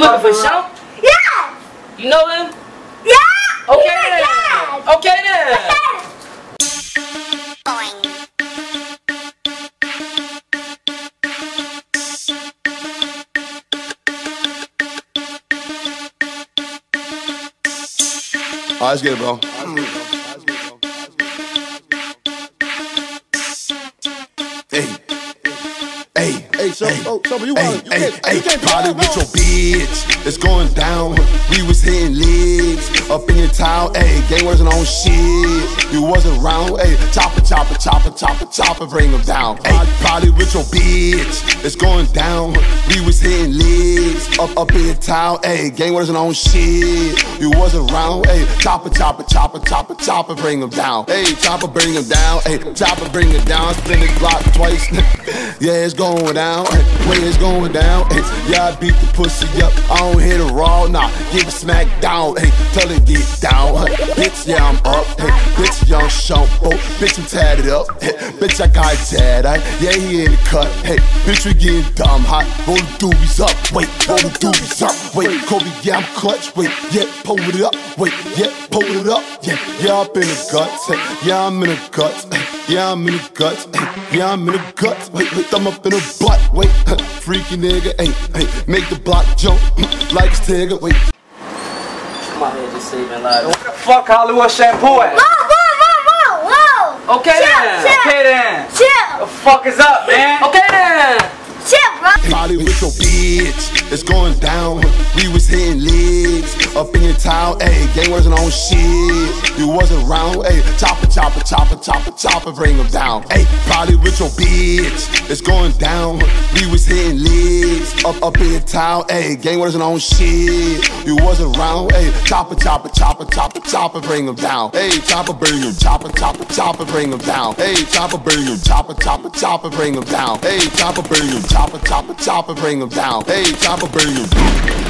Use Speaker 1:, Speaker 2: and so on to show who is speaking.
Speaker 1: looking for Shump?
Speaker 2: Yeah.
Speaker 1: You know him?
Speaker 2: Yeah!
Speaker 1: Okay
Speaker 2: Yes!
Speaker 1: then.
Speaker 2: Yes!
Speaker 1: Okay then.
Speaker 3: All right, let's get it, bro. Hey, so, hey, oh, you hey, you hey, can't, hey, you can't party with your bitch. It's going down. We was hitting legs up in your town. Hey, gang wasn't on shit. You wasn't around. Hey, chopper, chopper, chopper, chopper, chopper, bring them down. Hey, party with your bitch. It's going down. We was hitting legs up up in your town. Hey, gang wasn't on shit. You wasn't around. Hey, chopper, chopper, chopper, chopper, chopper, bring them down. Hey, chopper, bring them down. Hey, chopper, bring it down. Spin the block twice. yeah, it's going down. Way it's going down. Hey, yeah, I beat the pussy up. I don't hit it raw. Nah, give it smack down. Hey, tell it get down. Hey, bitch, yeah, I'm up. Hey, bitch, young Shumpo. Bitch, I'm tatted up. Hey, bitch, I got tat. Hey, yeah, he in the cut. Hey, bitch, we getting dumb hot. Roll the doobies up. Wait, roll the doobies up. Wait, Kobe, yeah, I'm clutch. Wait, yeah, pull it up. Wait, yeah, pull it up. Yeah, yeah, up in the guts. Hey, yeah, I'm in the guts. Hey, yeah, I'm in the guts. Hey, yeah, I'm in the guts. Wait, wait, I'm up in the butt. Wait, freaky nigga. Hey, hey, make the block jump hmm, like it's Tigger. Wait.
Speaker 1: I'm out here just saving lives.
Speaker 4: Where the fuck Hollyhood Shumpo at?
Speaker 2: Whoa, whoa, whoa, whoa, whoa!
Speaker 1: Okay
Speaker 2: Chill,
Speaker 1: then.
Speaker 2: chill.
Speaker 4: Okay then.
Speaker 2: Chill!
Speaker 4: The fuck is up, man?
Speaker 1: Okay then.
Speaker 2: Chill, bro!
Speaker 3: Party with your bitch, it's going down. We was hitting legs up in your town. Hey, gang wasn't on shit. You wasn't around. Hey, chopper, chopper, chopper, chopper, chopper, bring them down. Hey, party with your bitch, it's going down. We was hitting legs up up in your town. Hey, gang wasn't on shit. You wasn't around. Hey, chopper, chopper, chopper, chopper, chopper, bring them down. Hey, chopper, bring them. Chopper, chopper, chopper, bring them down. Hey, chopper, bring them. Chopper, chopper, chopper, bring them down. Hey, chopper, bring them. Chopper, chopper, chopper, bring them down. Hey, chopper, bring them.